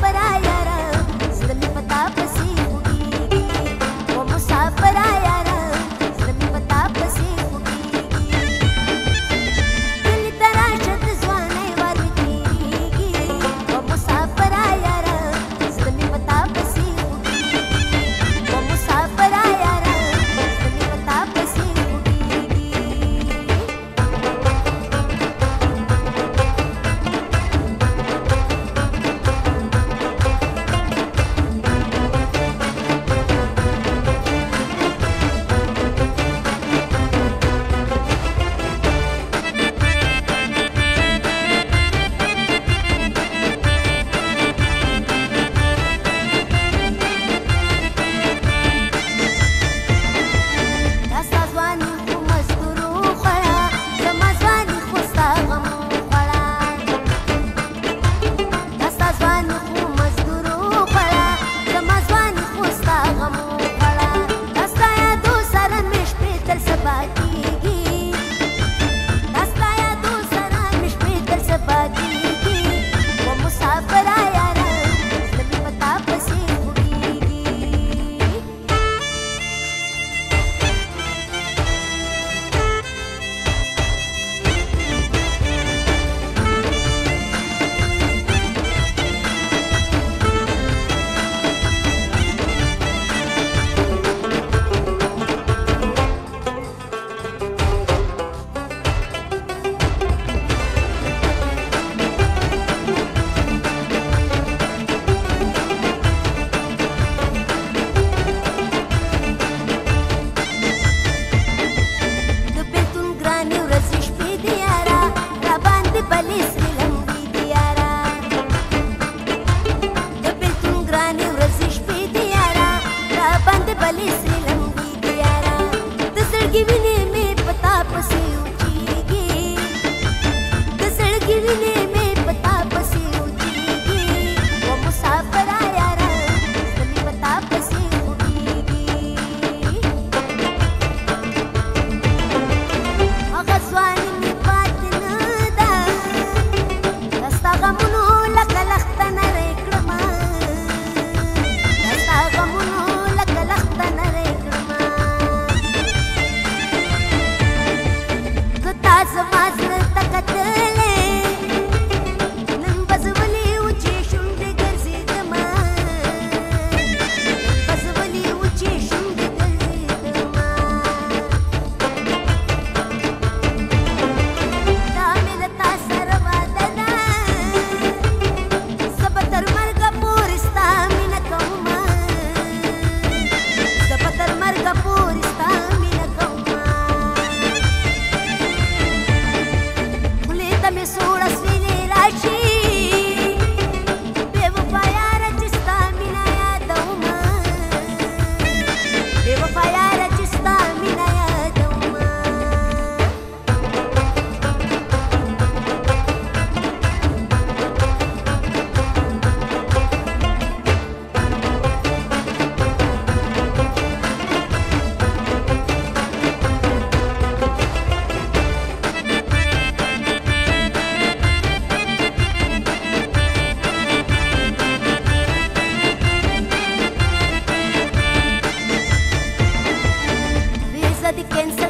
but I against the